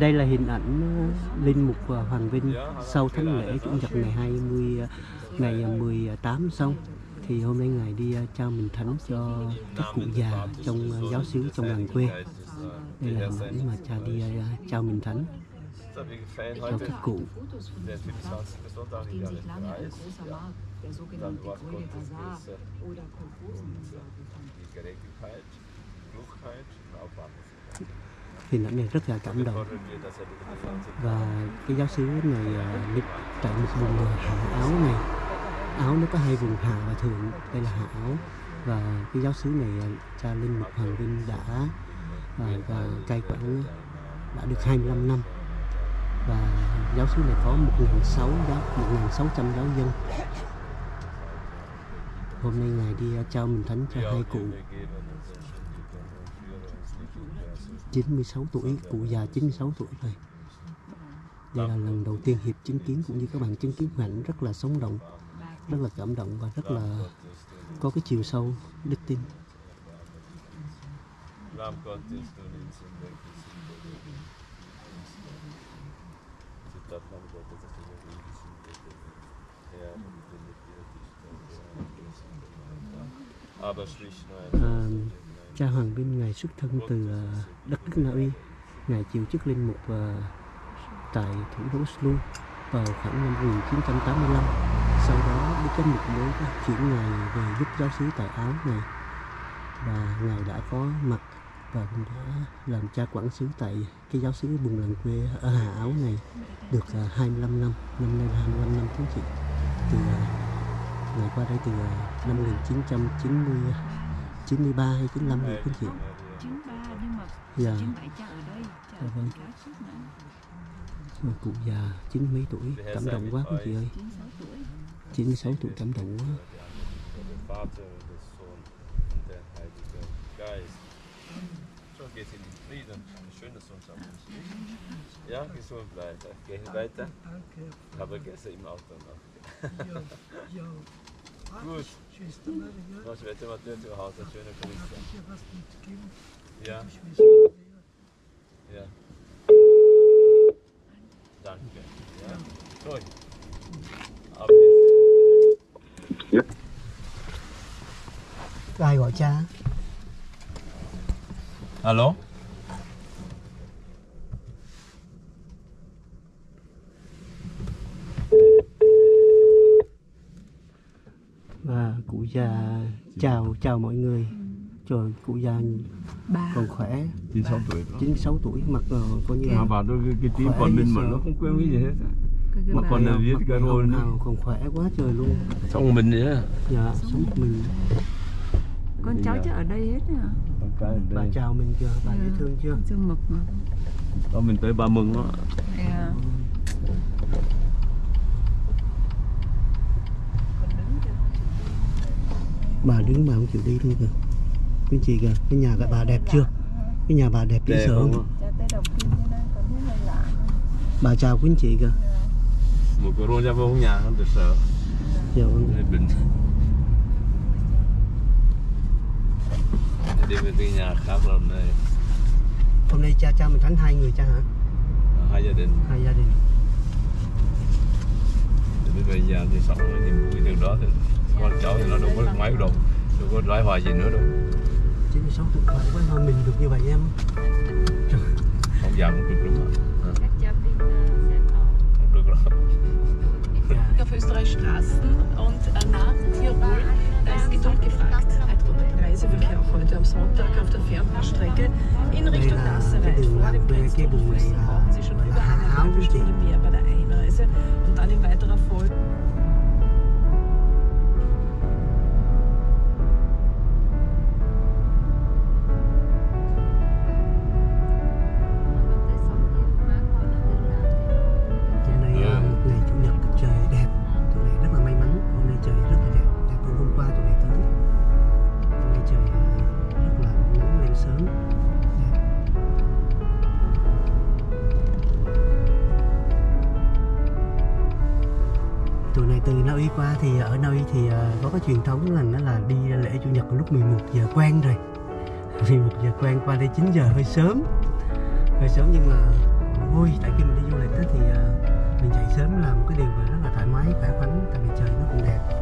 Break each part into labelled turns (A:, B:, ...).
A: đây là hình ảnh ờ, linh mục ờ, Hoàng Vinh sau thánh lễ chủ nhật ngày 20 ờ, ngày 18 xong thì hôm nay ngài đi trao mình thánh cho các cụ già trong giáo xứ trong làng quê. Đây là hình ảnh mà cha đi trao mình thánh cho các cụ.
B: Der
C: sogenannte Grüne Bazar oder
B: Gerechtigkeit, Klugheit und.
A: Hình ảnh này rất là cảm động. và cái giáo sứ này à, uh, đi tại một vùng hạ áo này. Áo nó có hai vùng hạ và thượng đây là hạ áo. Và cái giáo xứ này ờ, cha linh mục hoàng vinh đã ờ, và cai quản đã được 25 năm. Và giáo xứ này có 1.600 giáo 1.600 giáo dân. Hôm nay ngài đi ờ, trao mình thánh cho hai cụ. 96 tuổi cụ già 96 tuổi rồi. Đây là lần đầu tiên hiệp chứng kiến cũng như các bạn chứng kiến hình ảnh rất là sống động rất là cảm động và rất là có cái chiều sâu đức tin.
B: Aber sprich nur ein
A: à, cha Hoàng Vinh ngài xuất thân từ ờ, đất nước Na Uy. Ngài chịu chức linh mục ờ, tại thủ đô Oslo vào khoảng năm 1985 sau đó Đức Chánh Mục mới chuyển ngài về giúp giáo xứ tại Áo này và ngài đã có mặt và cũng đã làm cha quản xứ tại cái giáo xứ vùng làng quê ở Hà Áo này được ờ, 25 năm. Năm nay là 25 năm quý chị. Từ ngày qua đây từ năm 1990 93 hay 95 rồi quý chị
C: 93 nhưng mà
A: Dạ.
C: 97 cha ở đây, cha
A: Dạ
C: ở
A: vâng. cụ già chín mấy tuổi cảm động quá quý chị ơi
C: 96 tuổi.
A: 96 tuổi cảm động quá
B: in den Frieden. Ein schönes. Ja, gesund bleiben. Gehen weiter.
D: Danke.
B: Aber gestern im Auto noch.
D: Ja, ja.
B: Gut.
D: Schwester Maria,
B: Was wird immer dir zu Hause? Schöne
D: darf
B: Grüße.
D: ich dir was mitgeben?
B: Ja,
D: Die Schwester Maria.
B: ja. Danke. Ja. Gut. Ab diese
A: ai gọi cha
B: Hallo?
A: và cụ già chào chào mọi người trời cụ già
C: Ba.
A: còn khỏe
E: 96 tuổi đó.
A: 96 tuổi mặt ờ, coi như
E: mà
A: là
E: bảo tôi cái, cái tim còn mình mà nó không quên cái gì hết mà
C: bà-
E: còn là viết cái
A: hồng hào còn khỏe quá trời luôn
B: Xong mình nữa.
A: dạ sống mình
C: con cháu chắc ở đây hết à?
A: bà chào mình chưa bà dễ
C: Dạ.
A: thương chưa
C: Chưa mực mà.
E: đó mình tới ba mừng đó
C: Dạ.
A: Bà đứng mà không chịu đi luôn kìa. Quý chị kìa? Cái nhà bà đẹp chưa? cái nhà bà đẹp dễ sợ
E: không?
A: bà chào quý chị kìa.
E: Một cái rôn ra vô nhà không được sợ.
A: Dạ vâng.
E: Bình.
B: Đi về cái nhà khác rồi này.
A: hôm nay cha cha mình thánh hai người cha hả?
B: Hai gia đình.
A: hai gia đình.
B: Thì về nhà thì sống niềm vui từ đó thì con cháu thì nó đâu có mấy đâu. Đâu có lái hoài gì nữa đâu.
A: 96 tuổi quá mà mình được như vậy em
B: Không già cũng được đúng không? Được
A: dạ.
F: auf Österreichstraßen und äh, nach Tirol, da ist Geduld gefragt. Reiseverkehr auch heute am Sonntag auf der Fernbahnstrecke in Richtung Nassereit vor dem
A: là
F: brauchen Sie schon über eine halbe Stunde mehr bei der Einreise und dann in weiterer Folge.
A: Qua thì ở nơi thì ờ, có cái truyền thống là nó là đi lễ chủ nhật lúc 11 giờ quen rồi. 11 giờ quen qua đây 9 giờ hơi sớm hơi sớm nhưng mà vui tại khi mình đi du lịch đó thì ờ, mình dậy sớm là một cái điều mà rất là thoải mái, khỏe khoắn, tại vì trời nó cũng đẹp.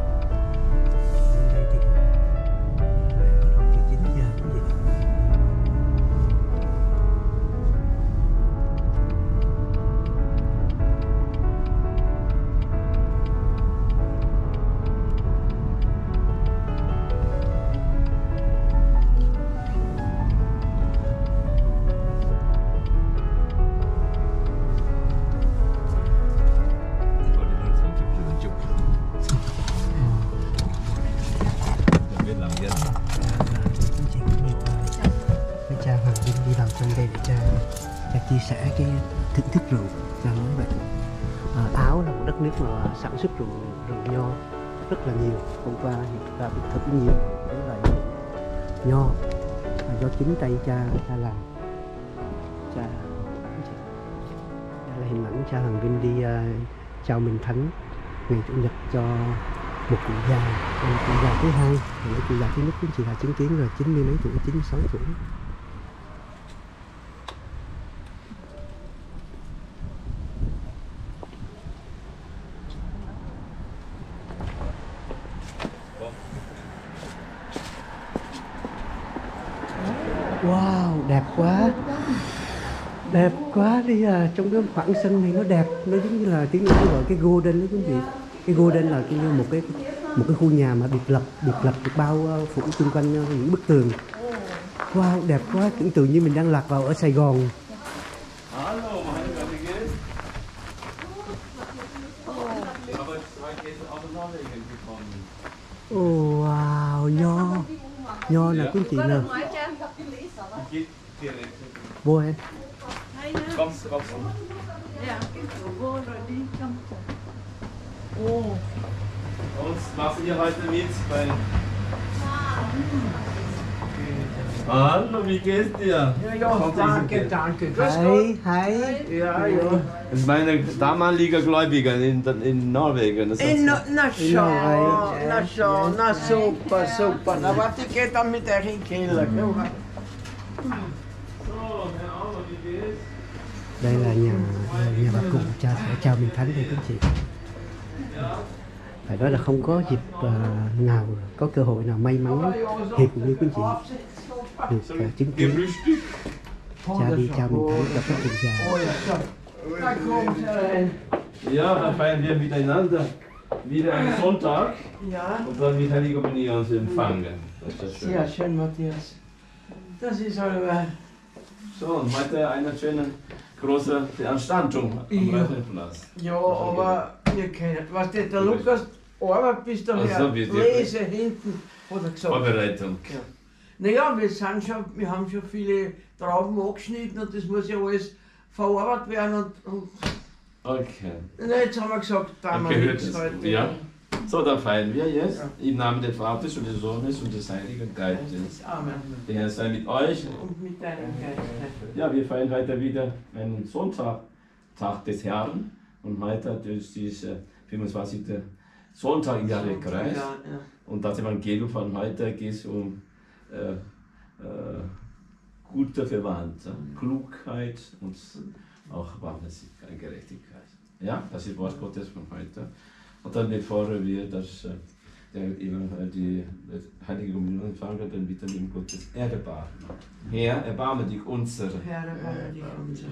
A: Cha cha làm. Cha đây là hình ảnh cha Hoàng Vinh đi uh, chào mình Thánh. Ngày chủ nhật cho một cụ già một cụ già thứ hai một cụ già thứ nhất cũng chỉ là chứng kiến rồi chín mươi mấy tuổi chín mươi sáu tuổi wow đẹp quá đẹp quá đi à trong cái khoảng sân này nó đẹp nó giống như là tiếng nói gọi cái golden đó quý vị. Cái golden là như một cái một cái khu nhà mà biệt lập biệt lập được bao ờ, phủ xung quanh ờ, những bức tường. Wow đẹp quá tưởng tượng như mình đang lạc vào ở Sài Gòn. Oh, wow nho. Nho là quý anh chị nè vô em
E: Komm, komm, komm. Und machst ihr heute mit bei. Hallo, wie geht's dir?
D: Ja, ja, danke, danke. Grüß Gott.
A: hej hej
D: Ja, ja.
E: Das ist meine damaliger Gläubiger in, in Norwegen. Das
D: Eh,
E: hat-
D: na, na
A: In
D: schau,
A: Norwegen,
D: na schau, na super, super. Na warte, ich geh dann mit euch in den Keller. gell?
E: So, Herr Auer, wie geht's?
A: Đây là nhà nhà bà cụ cha sẽ chào Minh Thánh đây quý anh chị phải nói là không có dịp ờ, nào có cơ hội nào may mắn hiệp như quý anh chị được ờ, chứng kiến cha đi chào Minh Thánh gặp các cụ già
D: ja,
E: dann feiern wir miteinander wieder einen Sonntag
D: Ja,
E: und dann wird Heilige Communion uns empfangen. Das ist das
D: sehr
E: schön.
D: schön, Matthias. Das ist aber...
E: So, und heute eine schöne große Veranstaltung am
D: Ja.
E: Reifenplatz.
D: Ja, aber wir kennen... Was der, der Lukas arbeitet bis daher.
E: Ach so, wie die-
D: Lese hinten, hat er gesagt.
E: Vorbereitung.
D: Naja, wir, sind schon, wir haben schon viele Trauben angeschnitten und das muss ja alles verarbeitet werden. Und, und
E: Okay.
D: na, jetzt haben wir gesagt, da haben wir nichts heute.
E: Ja. So, dann feiern wir jetzt im Namen des Vaters und des Sohnes und des Heiligen Geistes.
D: Amen.
E: Der Herr sei mit euch.
D: Und mit deinem Geist.
E: Ja, wir feiern heute wieder einen Sonntag, Tag des Herrn. Und heute ist dieser 25. Sonntag im Jahre Kreis.
D: Ja, ja.
E: Und das Evangelium von heute geht um äh, äh, gute Verwandte, Klugheit und auch Barmherzigkeit, Gerechtigkeit. Ja, das ist Wort Gottes von heute. Und dann bevor wir das, äh, der, Evan- die, die Heilige Kommunion empfangen, dann bitten wir um Gottes Erbarmen. Herr, erbarme dich unser.
D: Herr, erbarme dich unser.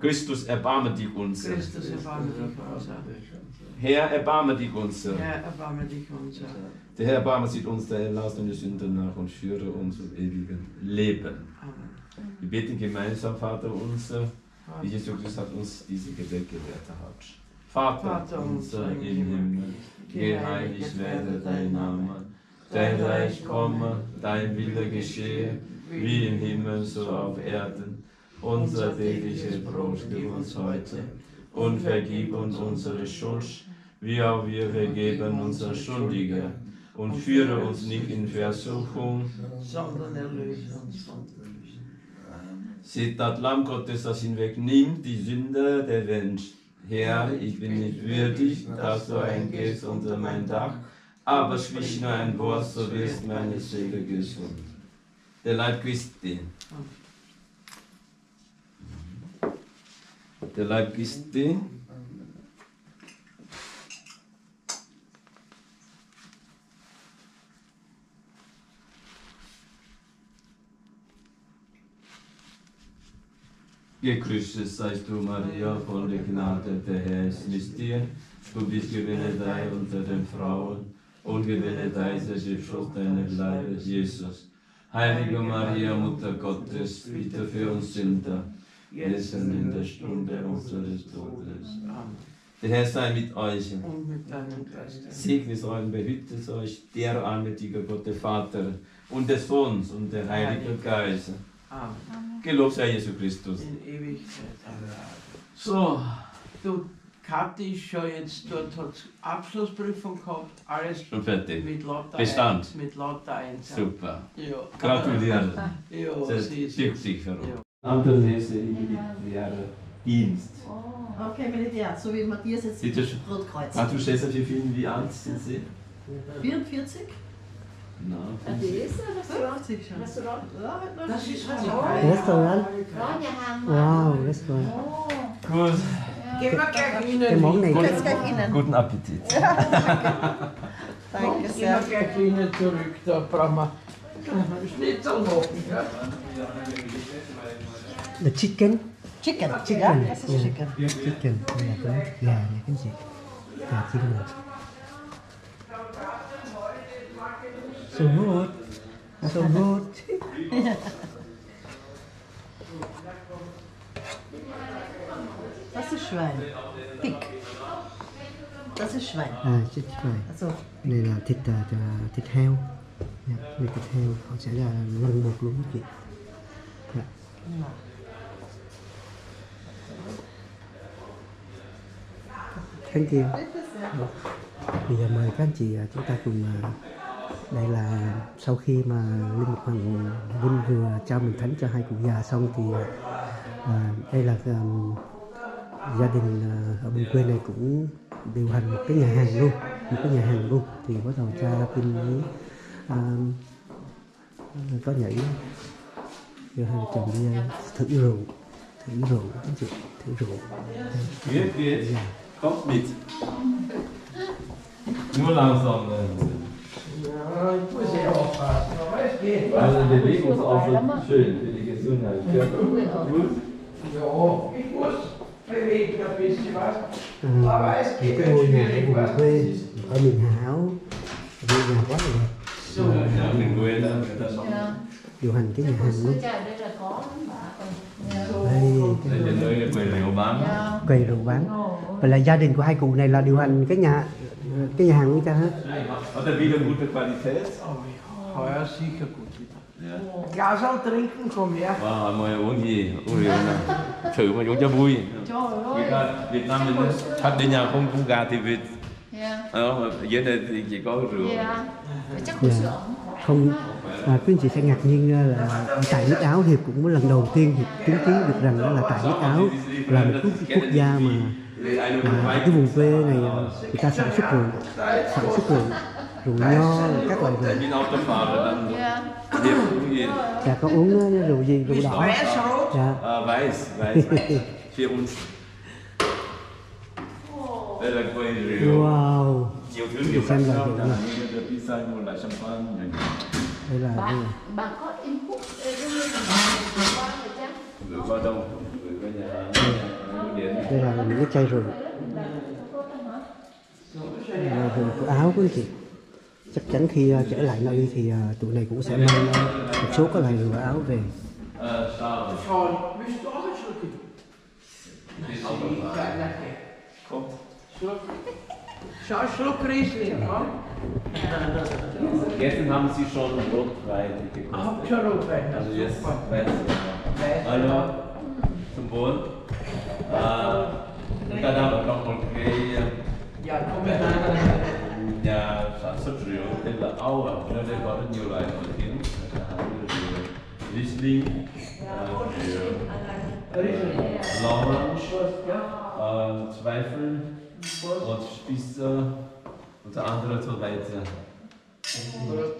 E: Christus, erbarme dich unser.
D: Christus, erbarme dich unser.
E: Herr, erbarme dich unser.
D: Herr, erbarme dich unser.
E: Der Herr erbarme sich uns, der erlass deine Sünden nach und führe uns zum ewigen Leben.
D: Amen.
E: Wir beten gemeinsam, Vater unser, wie Jesus Christus hat uns diese Gebet gelehrt hat. Vater, unser im Himmel, geheiligt werde dein Name, dein Reich komme, dein Wille geschehe, wie im Himmel so auf Erden. Unser tägliches Brot gib uns heute und vergib uns unsere Schuld, wie auch wir vergeben unseren Schuldigen. Und führe uns nicht in Versuchung,
D: Sondern erlöse uns von
E: Seht das Lamm Gottes, das hinwegnimmt die Sünde der Welt. Herr, ich bin nicht würdig, dass du eingehst unter mein Dach, aber sprich nur ein Wort, so wirst meine Seele gesund. Der Leib Christi. Der Leib Christi. Gegrüßet seist du, Maria, voll der Gnade, der Herr ist mit dir. Du bist gebenedeit unter den Frauen und gebenedeit ist die Frucht deines Leibes, Jesus. Heilige Maria, Mutter Gottes, bitte für uns Sünder, jetzt und in der Stunde unseres Todes.
D: Amen.
E: Der Herr sei mit euch.
D: Und mit deinem Geist.
E: Segne es euch und behüte es euch, der allmächtige Gott, der Vater und des Sohns und der Heilige Geist.
D: Amen.
E: Gelobt sei Jesus Christus.
D: In Ewigkeit. Amen.
E: So,
D: Du, Kathi ist schon jetzt dort, hat Abschlussprüfung gehabt, alles
E: schon fertig.
D: mit lauter
E: Bestand.
D: Eins, mit lauter Eins.
E: Super.
D: Ja.
E: Gratuliere.
D: Ja, sie ist
E: uns.
D: Ja.
E: Andere Lese Militär Dienst.
G: Okay, Militär, so wie Matthias jetzt
E: Bitte schön.
G: Rotkreuz.
E: Ah, du stehst auf wie vielen, wie alt sind Sie?
G: 44?
E: Na,
C: Ja, das ist ein Restaurant.
G: 50 schon.
C: Restaurant.
G: Ja, halt noch
D: Das
G: nicht.
D: ist halt
A: Restaurant. Wow, Restaurant.
E: gut.
D: Gehen wir gleich
A: Cái
D: Ihnen.
A: món này
G: Jetzt gleich Ihnen.
E: Guten Appetit.
G: Danke
D: Gehen wir
G: sehr.
D: gleich Ihnen zurück, da brauchen wir Schnitzel machen. Ja?
A: The chicken.
G: Chicken.
A: Chicken.
G: Ja, das ist
A: Ja.
G: Chicken.
A: Chicken. Đây là cái gà này các anh chị. Gà chiên ngọt. So good. So good.
G: Das ist Schwein. Pig. Das ist Schwein.
A: À, thịt này.
G: Also,
A: Này là thịt à, thịt heo. Dạ, này thịt heo. Họ sẽ là lăn bột luôn chị. Dạ. Thank you. Bây giờ mời các anh chị à, chúng ta cùng à, đây là sau khi mà Linh Mục Hoàng Vinh vừa trao mình thánh cho hai cụ già xong thì à, đây là à, gia đình à, ở bên quê này cũng điều hành một cái nhà hàng luôn một cái nhà hàng luôn thì bắt đầu cha tin mới à, có nhảy giờ hai vợ chồng đi à, thử rượu thử rượu anh chị thử rượu
E: Geht, geht. Kommt mit. Nur langsam. Also Bewegungsaufwand schön für die Gesundheit. Ja, gut.
D: Ja, ich muss bewegen ein bisschen was. Aber es geht
A: ở
D: schwierig was.
A: ở miền Hảo ngôi nhà quá là đẹp
D: So,
E: Ja, mình quên đó.
A: điều hành cái nhà hàng luôn
C: đây là
E: là quầy rượu bán
A: vậy là gia đình của hai cụ này là điều hành cái nhà cái nhà hàng luôn cha hết
E: Hat er wieder gute Qualität?
D: oh, ja, heuer sicher gut wieder.
E: Ja.
D: Glas auch trinken, komm her.
E: Wow, mọi uống gì? Uống rượu nào. Thử mà uống cho vui. Việt Nam mình khách đến nhà không uống gà thì vịt. Ờ, mà dưới đây thì chỉ có rượu.
C: Dạ. Chắc cũng
A: Dạ.
C: sữa.
A: không à, quý anh chị sẽ ngạc nhiên à, là tại nước Áo Hiệp cũng lần đầu tiên Hiệp chứng kiến được rằng đó là tại nước Áo là một quốc, quốc gia mà ở cái vùng quê này à, người ta sản xuất rượu sản xuất rượu rượu nho các loại rượu
C: Dạ.
A: Có uống à, rượu gì rượu đỏ dạ
E: À, uns. Đây là quầy rượu.
A: wow
E: Nhiều thứ rượu khác
A: Xem là
E: pizza, mua lại champagne.
A: đây là là
C: bà có input ờ, qua chắc.
E: Rượu qua đâu? Qua nhà.
A: Đây là những cái chai rượu là rượu của Áo quý chị chắc chắn khi à, trở lại nơi thì à, tụi này cũng sẽ mang một số các loại rượu Áo về?
E: Gestern haben Sie schon Rotwein gekostet.
D: Habt schon Rotwein.
E: Also jetzt. Weißwein. Hallo, zum Wohl. Äh, und dann haben wir noch một cái
D: Ja, komm her rein.
E: nhà sản xuất rượu tên là Âu ở nơi đây có rất nhiều loại nổi tiếng chẳng hạn như là rượu Riesling, äh, rượu Laurange, äh, Zweifel. Und Spitzer. Und andere so weiter.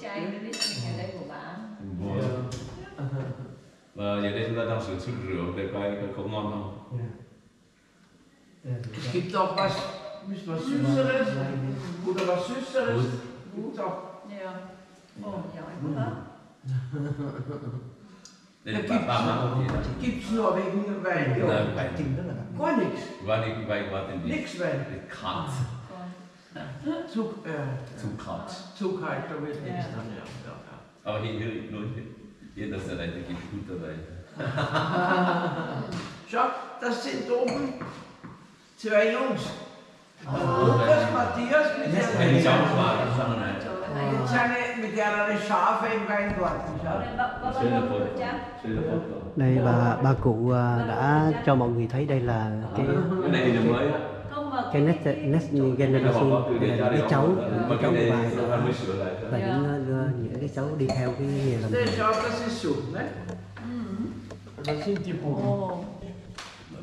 C: Chai cái listing ở đây của bà.
E: Zum Wohl. Và giờ đây chúng ta đang sản xuất rượu để coi coi có ngon không?
D: Es gibt auch was, was Süßeres oder was Süßeres. Gibt's auch.
C: Ja. Ồ, giỏi quá hả?
E: Đây là ba ba má gì đó.
D: Gibt's nur wegen Wein. Ja.
E: Nein, Wein.
D: Gar nichts.
E: War nicht Wein, war denn nicht.
D: Nix Wein.
E: Kat.
D: Zug, äh,
E: Zu Kat.
D: Zughalter wird nichts dann, ja. ja, ja.
E: Aber hier, hier, nur hier. Hier, das ist der Reiter, gibt guter Wein.
D: Schau, das sind oben zwei Jungs. Lukas, Matthias mit der, Schafe im Weingarten.
C: Đây,
A: đây bà ba cụ à, đã cho mọi người thấy đây là cái
E: Cái này thì mới á.
C: Không mà
A: cái next next
E: Cái này
A: generation đây
E: đây đây
A: cái cháu cái cháu
E: cái
A: của
E: này
A: bà và những ờ, những cái cháu đi theo cái nghề làm
D: schau, das ist so, ne? Die Buben.
C: Ồ,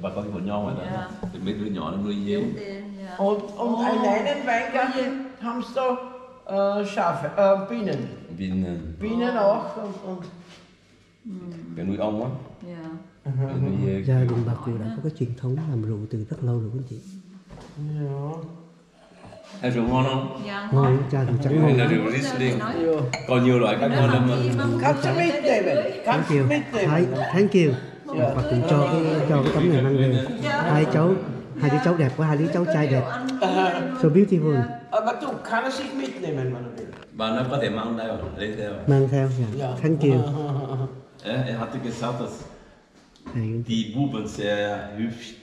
E: Bà có cái vườn nho ngoài đó.
C: Dạ.
E: Thì mấy đứa nhỏ nó nuôi
C: tiền, dạ.
D: Und, und in einem Weingarten haben sie da äh, Schafe, äh, Bienen. Bienen auch und, und
E: cái nuôi ong á.
C: Dạ.
E: Dê.
A: gia đình bà cụ đã có cái truyền thống làm rượu từ rất lâu rồi quý anh chị.
E: Em rượu ngon không?
C: Dạ,
A: ngon cha rượu trắng
E: Đây
A: ngon
E: là rượu Riesling. Còn nhiều loại khác ngon
C: mà
E: lắm mà.
C: muốn để tới
D: mitnehmen?
C: cưới.
D: Kannst
A: thank you
D: Dạ.
A: bà cụ cho cái cho cái tấm này mang về hai cháu hai đứa cháu đẹp quá hai đứa cháu trai đẹp so beautiful
D: will.
E: Bà nó có thể mang theo, lấy theo.
A: mang theo dạ.
D: Ja.
A: thank you
E: er hatte gesagt, dass die Buben sehr hübsch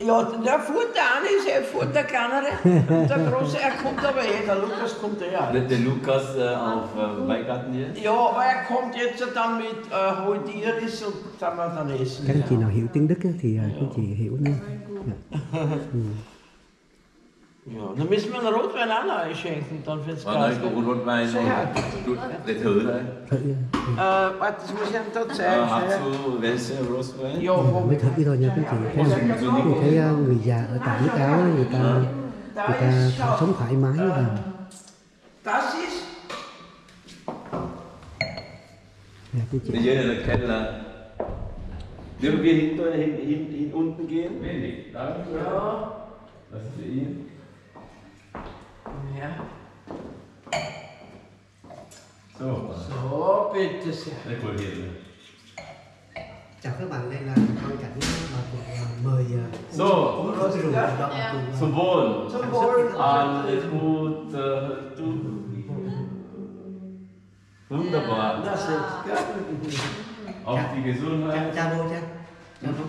D: Ja, der fuhrt der eine ist, er fuhrt der kleinere. Und der große, er kommt aber eh, der Lukas kommt eh auch.
E: Der, der Lukas äh, auf äh, Weingarten hier.
D: Ja, aber er kommt jetzt dann mit äh, holt Iris und dann wir dann essen.
A: các anh chị nào hiểu tiếng Đức thì anh chị hiểu Dạ.
D: Ja, dann müssen wir einen Rotwein auch noch einschenken, dann fürs
E: War
D: Glas.
E: da ein Rotwein?
D: Sehr.
E: Du, der Töre.
A: thử
D: Äh, warte, das muss ich ihm da
E: Äh,
D: zeigen.
E: hast
D: Ja,
E: du welche Rotwein?
D: ja wo
A: mới thử cái thôi nha thấy không Thì thấy à, người già ở tại nước Áo người ta người ta sống thoải mái và
D: Das ist,
A: dạ, anh chị
E: Der Jene, der Keller. Dürfen wir hinter, hin, hin, hin unten gehen? Wenig. Danke.
D: ja,
E: Das ist für ihn.
D: Ja.
E: So.
D: So, bitte sehr.
E: Der cool hier.
A: chào các bạn đây là quan cảnh mà cụ à, mời
E: So, zum Wohl.
D: Zum Wohl.
E: Alles Gute. Du. Wunderbar.
D: Das gell?
E: Auf die
A: cha,
E: Gesundheit.
A: cha bô cha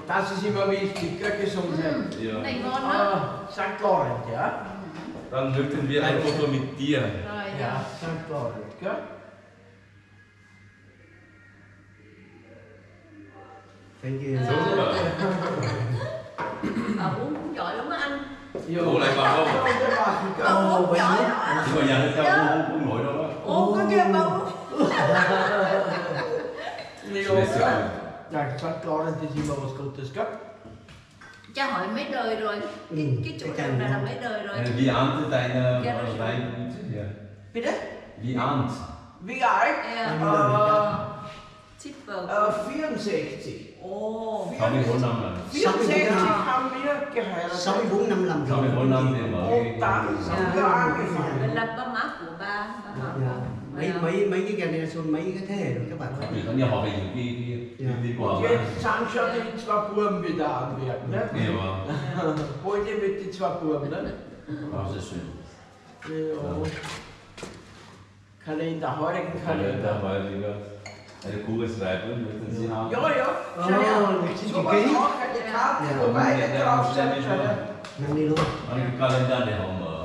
D: Das ist immer wichtig, Gesundheit.
E: Ja.
C: Này ngon đó.
D: Ah, St. Laurent, ja?
E: Dann möchten wir ein Foto mit dir.
C: Rồi,
D: Ja,
C: dạ.
D: St. Laurent, gell?
A: thank you
C: Bà uống cũng giỏi lắm á anh.
D: Ja.
E: Oh, lecker, oh.
D: Ja, der machen, gell?
A: Ồ, vậy
C: Giỏi
A: hả?
C: lắm.
E: Nhưng mà nhà nó theo cũng, cũng nổi đâu đó.
C: Ồ, có kia bà uống.
D: Ja, gell? Ja, St. Laurent ist immer was Gutes, gell?
C: Cha hỏi mấy đời rồi. Cái, cái chủ rượu này là mấy đời rồi.
E: Wie ahnt deine dein?
D: Bitte?
E: Wie ahnt?
D: Wie alt?
C: Dạ. Tipper.
D: äh, 64.
C: Ồ.
E: Schau mir wohl nach.
D: 64 haben wir geheiratet.
A: 64 năm làm
D: Und
E: mal.
D: dann haben wir angefangen.
C: Mình là ba má của ba. Ba má
A: Dạ.
C: của
A: mấy mấy mấy cái generation mấy cái thế hệ rồi các bạn
E: Wir können ja auch wegen die, die, die, die
D: Und
E: Guava.
D: jetzt sind schon die zwei Buben wieder anwerben. Ne?
E: Ja,
D: ihr mit den zwei Buben, ne?
E: das ist schön.
D: Ja. Kalender, heutigen
E: Kalender,
D: Kalender.
E: Heiliger. Eine Kugelschreiber möchten Sie haben?
D: Ja, ja,
A: sử
D: So was auch, eine Karte,
A: Ja.
D: wo beide
E: Der
D: drauf
E: stell
D: sind.
E: mich
D: schau her.
E: mal.
A: mang đi luôn
E: Einen Kalender, den haben wir.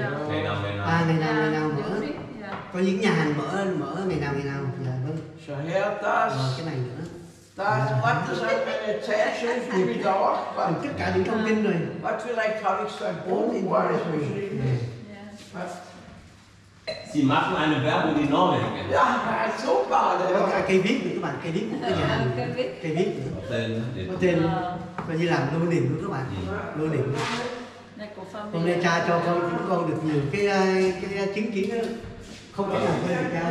C: Ja.
E: Ngày nào, ngày nào.
A: à ngày nào ngày nào
C: Dạ,
A: mở
C: biết, dạ.
A: Có những nhà hàng mở mở ngày nào ngày nào dạ vâng
D: Schau her, das,
A: rồi cái này nữa.
D: das ist eine Zeitschrift, die wieder auch.
A: Còn
D: Warte,
A: tất cả những thông tin rồi
D: habe ich so ein Buch, wo alles beschrieben ist.
C: Dạ.
D: Warte.
E: Sie machen eine Werbung in Norwegen.
D: Ja, super,
A: có cây viết nữa các bạn cây viết của cái nhà
C: Ờ,
A: hàng.
C: cái biết.
A: cây viết nữa.
E: Den, den,
A: có tên.
C: Ờ,
A: coi như làm lưu niệm luôn các bạn. Lưu niệm. Hôm nay cha cho con chúng con được nhiều cái cái chứng kiến ờ, không thể nào quên được cha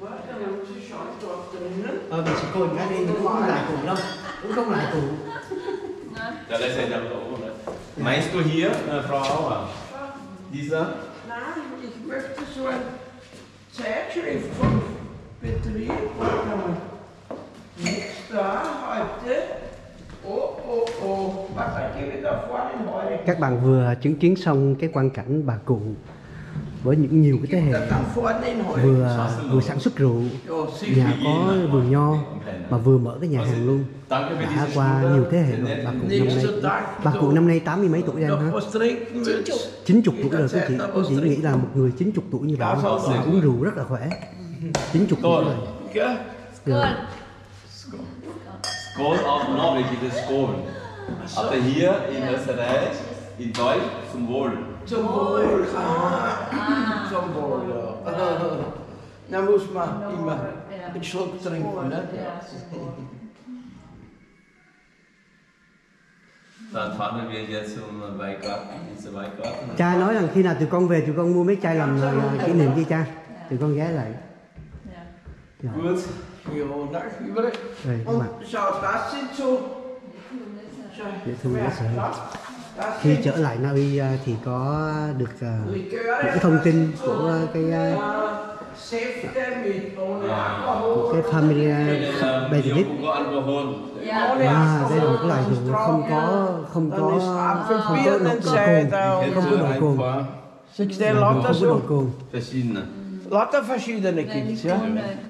D: Warte, dann muss ich schauen, dort drinnen.
A: ờ mình sẽ coi cái đi cũng không lại cùng đâu cũng không lại cùng
C: Ngon.
E: Ja, das ist ja da oben. Meinst du hier, äh, Frau Auer? Dieser?
D: Nein, ich möchte so eine Zeitschrift vom Betrieb. Warte mal. Nichts da heute. Oh, oh, oh. Was gebe ich da vorne in heute?
A: các bạn vừa chứng kiến xong cái quang cảnh bà cụ với những nhiều cái thế hệ vừa vừa sản xuất rượu nhà có vườn nho mà vừa mở cái nhà hàng luôn đã qua nhiều thế hệ rồi bà cụ năm nay bà cụ năm nay tám mươi mấy tuổi
D: anh
A: hả chín chục tuổi rồi quý chị quý chị nghĩ là một người chín chục tuổi như vậy mà uống rượu rất là khỏe chín chục tuổi rồi
D: Gell?
C: Skål.
E: Skål auf Norwegen gibt es Skål. Aber hier in Österreich, in Deutsch, zum Wohl.
D: Zum Wohl. Ah. Zum Wohl, ja. Da muss man immer einen Schluck trinken, ne?
E: Dann fahren wir jetzt zum Weingarten, ins Weingarten.
A: cha nói rằng khi nào tụi con về tụi con mua mấy chai làm ờ, kỷ niệm đi cha tụi con ghé lại
E: Gut.
D: Ja, na, überall.
A: rồi các bạn
D: Und schau, das sind so.
A: Dễ sợ
D: das, das
A: khi trở lại Na Uy ờ, thì có được ờ, những thông tin của cái
D: ohne Alkohol.
A: cái.
C: Dạ.
D: Ohne
A: à đây là một cái loại rượu không có không có không có độ, cồn không có độ cồn không có độ cồn.
D: Lauter verschiedene gibt's, ja.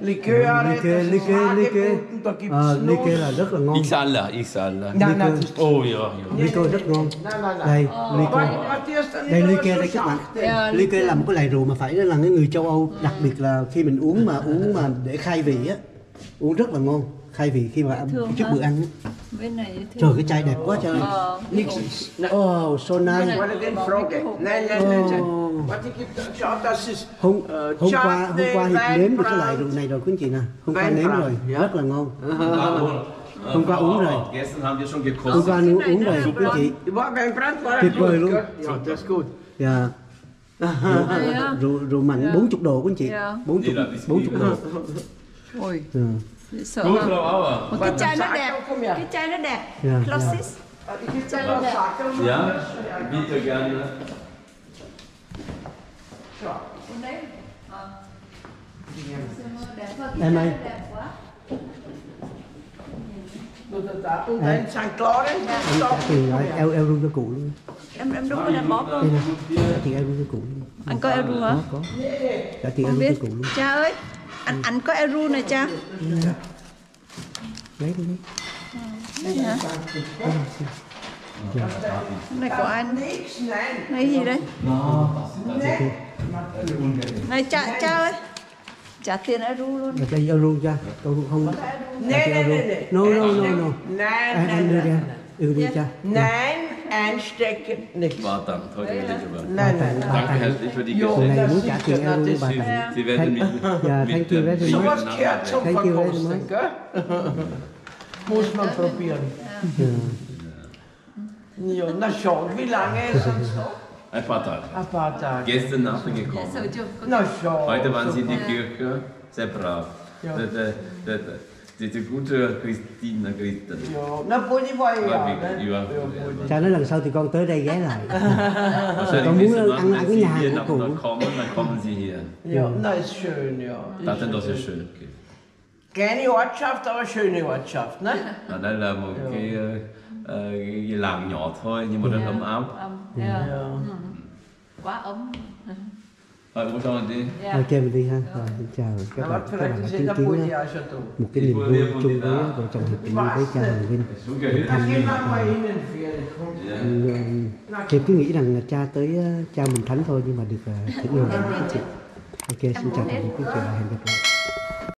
C: Likör.
A: Likör, Likör, Likör.
D: Da gibt's
A: Ờ, ly kê
D: Nuss.
A: là rất là ngon
E: Xalla, Xalla.
D: Nein, nein,
A: Likör.
D: das
E: Oh ja, ja.
A: kê rất ngon
D: Nein, nein, nein.
A: đây
D: dann
A: đây
D: so
A: đây các bạn.
C: Dạ.
A: ly kê là một cái loại rượu mà phải là cái người châu Âu đặc biệt là khi mình uống mà uống mà để khai vị á uống rất là ngon khai vị khi mà ăn trước bữa ăn.
C: Bên này thì
A: trời cái chai đẹp quá trời.
C: Ờ,
A: oh so nice. hôm
D: Ờ,
A: hôm qua hôm qua hiệp nếm được cái loại rượu này rồi quý anh chị nè. Hôm qua nếm rồi. Rất là ngon.
E: Hôm
A: qua uống rồi. Hôm qua uống uống rồi quý anh chị. Tuyệt vời luôn.
D: gut.
A: dạ.
C: Dạ.
A: rượu rượu mạnh 40 độ quý anh chị.
C: Dạ.
A: 40
E: Đi là whisky.
A: 40 độ.
C: Ôi,
A: dạ
C: sợ
E: Gut,
C: hả?
E: Frau Auer.
C: Một cái chai nó đẹp,
D: Komm her.
C: cái chai nó đẹp.
A: dạ dạ
C: Classis.
D: Ich geb dir noch Sackerl.
E: Ja, bitte gerne.
C: Đấy. Ờ. Đẹp.
A: Em ơi.
C: Đẹp
A: em trả tiền rồi eo eo ru cho cụ luôn
C: Em em đúng là bóp không?
A: trả tiền eo ru cho cụ luôn
C: Anh có Eru hả?
A: có trả tiền eo
C: Không biết.
A: cho cụ luôn
C: Cha ơi, anh anh có Eru này cha.
A: lấy đi lấy
C: Đây hả? Cái này của anh. Này gì đây? Này cha cha ơi. Trả tiền Eru luôn.
A: là cho eo ru cho tôi không
D: Nein, nein, nein, nein.
A: no no no no anh anh đưa ra đưa đi cha
D: Nein, einstecken, nichts.
E: War dann, heute will ich aber.
D: Nein, nein, nein.
E: Danke herzlich für die Geschenke. Sie, werden mit,
A: Ja,
E: mit
A: thank you
E: ähm,
A: very much.
D: Sowas gehört zum Verkosten, gell? Muss man probieren. Ja, na schon, wie lange ist es noch?
E: Ein paar Tage.
D: Ein paar Tage.
E: Gestern Nacht gekommen.
D: Na schon.
E: Heute waren sie in die Kirche, sehr brav.
D: Ja.
E: Die, die gute Christina Christen.
D: Ja, na Boni war ja,
E: War
D: ne?
E: wirklich, ja.
D: Boni.
A: cha nói lần sau thì con tới đây ghé lại
E: Wahrscheinlich
A: Còn muốn ăn- ăn
E: wenn
A: cái
E: Sie
A: nhà hàng
E: hier
A: của
E: nach
A: cụ.
E: noch kommen, dann kommen Sie hier.
D: Ja, na ist schön, ja.
E: Das ist doch sehr schön.
D: Kleine Ortschaft, aber schöne Ortschaft, ne?
E: À, đây là một cái, ờ, ờ, cái làng nhỏ thôi nhưng mà rất ấm áp.
C: Âm. Dạ.
D: Ja.
C: Quá ấm.
E: Rồi, bố cho đi.
C: Dạ.
A: ok mình đi ha. Rồi xin chào các
D: Na,
A: bạn.
D: was
A: các bạn đã chứng kiến một cái niềm vui chung với vợ chồng hiệp tình với cha Hoàng Vinh. Đến thăm. Hiệp cứ nghĩ rằng là cha tới ờ, cha mình thánh thôi nhưng mà được uh, thỉnh chị ok xin chào tạm biệt quý vị và hẹn gặp lại